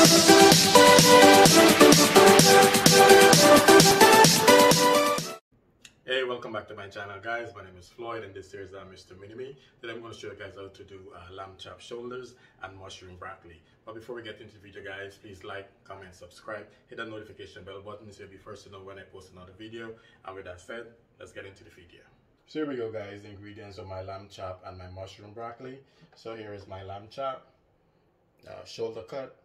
Hey, welcome back to my channel guys. My name is Floyd and this series is uh, Mr. Minimi. Today I'm going to show you guys how to do uh, lamb chop shoulders and mushroom broccoli. But before we get into the video guys, please like, comment, subscribe, hit that notification bell button so you'll be first to know when I post another video. And with that said, let's get into the video. So here we go guys, the ingredients of my lamb chop and my mushroom broccoli. So here is my lamb chop, uh, shoulder cut.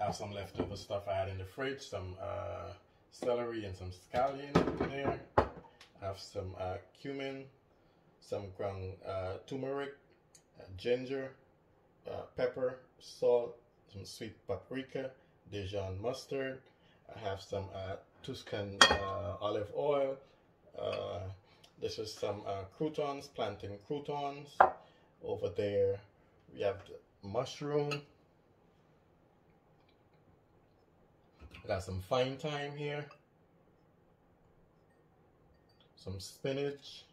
I have some leftover stuff I had in the fridge, some uh, celery and some scallion in there. I have some uh, cumin, some ground uh, turmeric, uh, ginger, uh, pepper, salt, some sweet paprika, Dijon mustard. I have some uh, Tuscan olive oil. this is some croutons, plantain croutons. Over there we have the mushroom. Got some fine thyme here. Some spinach.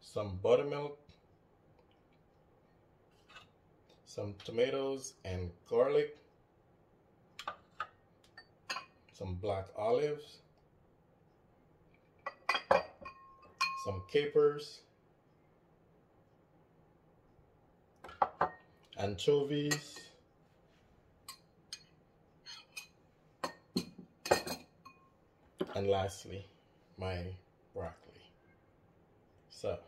Some buttermilk. Some tomatoes and garlic. Some black olives. Some capers. Anchovies, and lastly, my broccoli. So,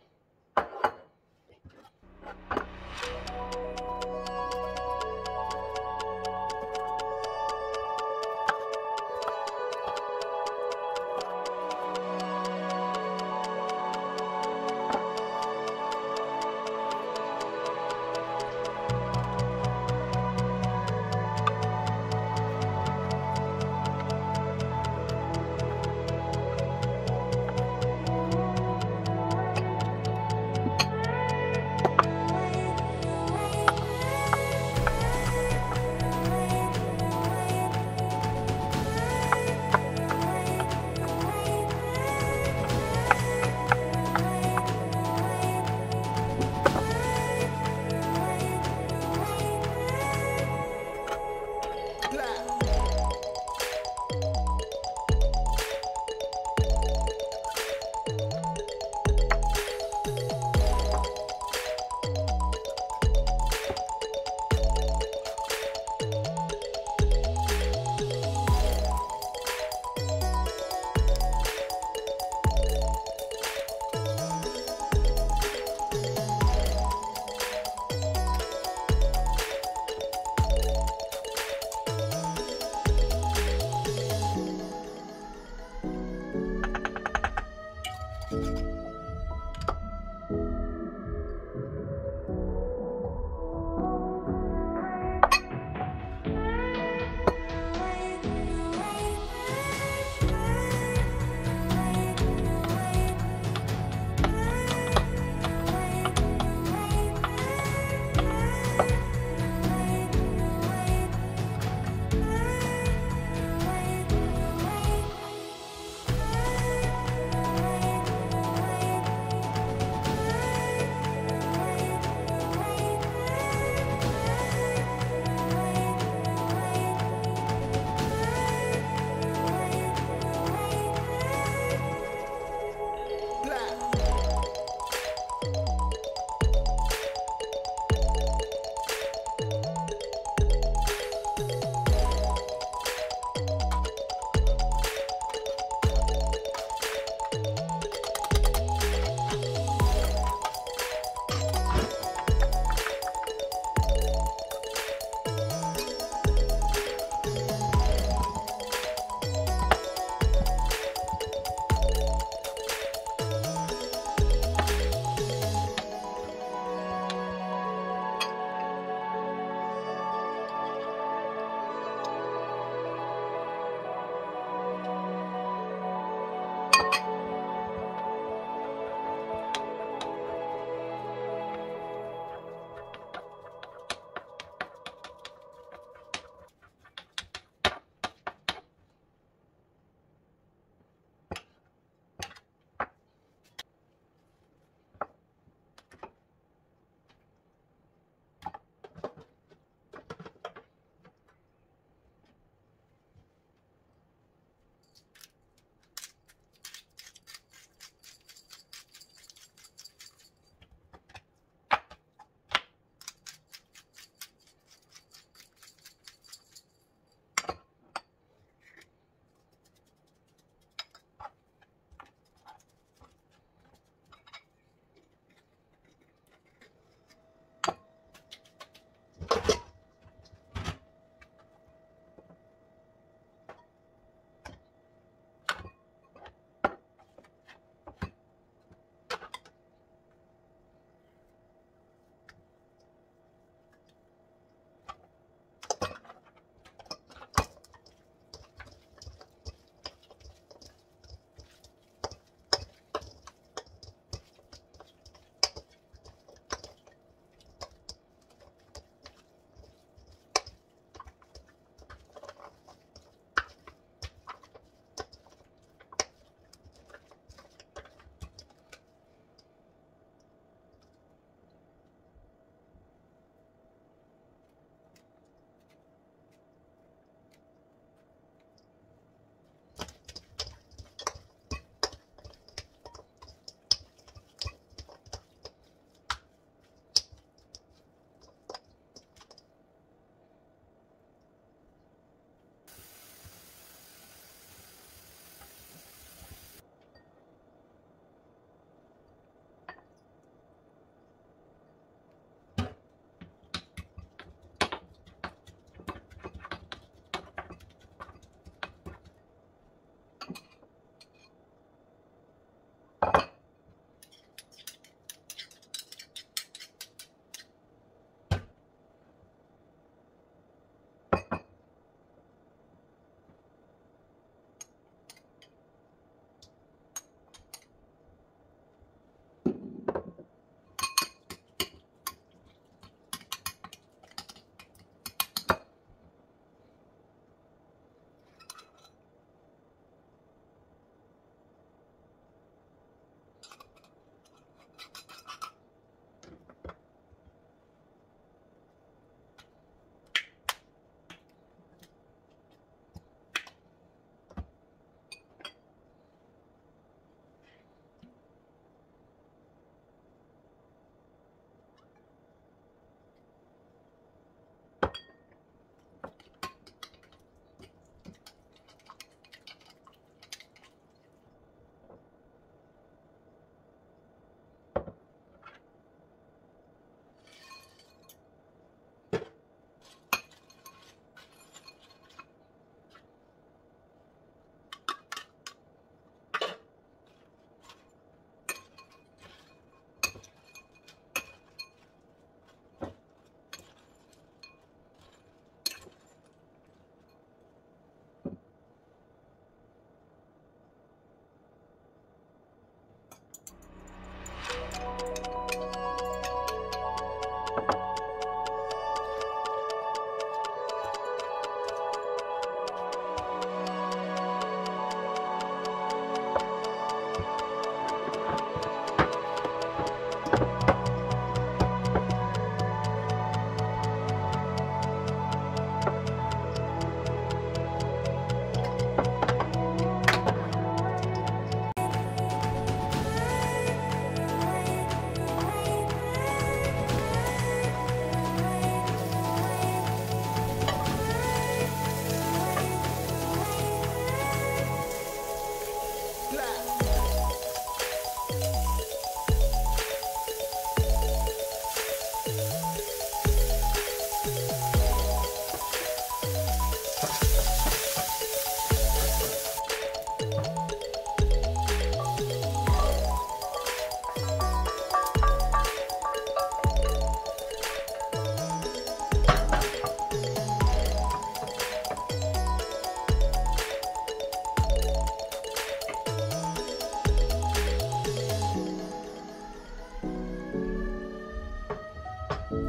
Thank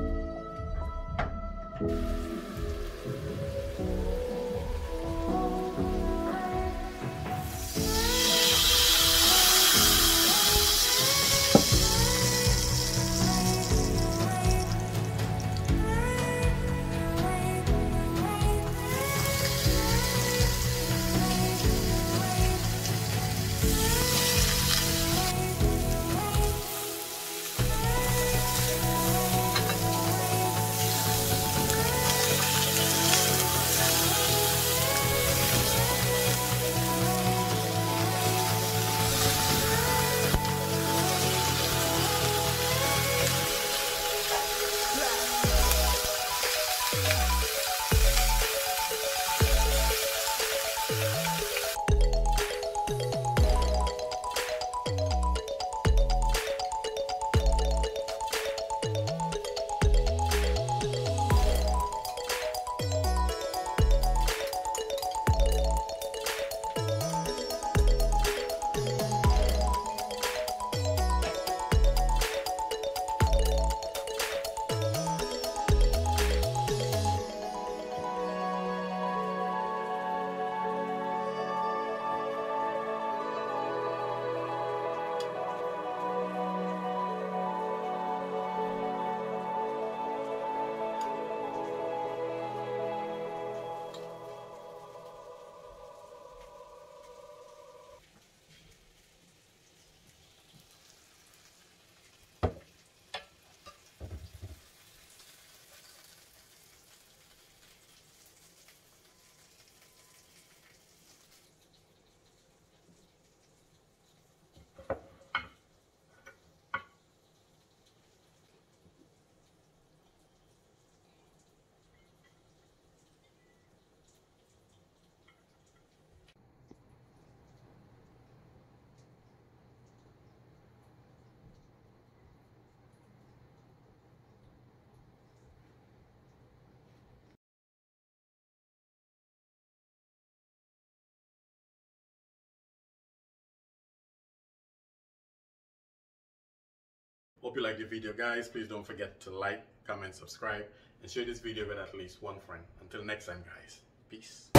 you. Hope you like the video guys. Please don't forget to like, comment, subscribe and share this video with at least one friend. Until next time guys. Peace.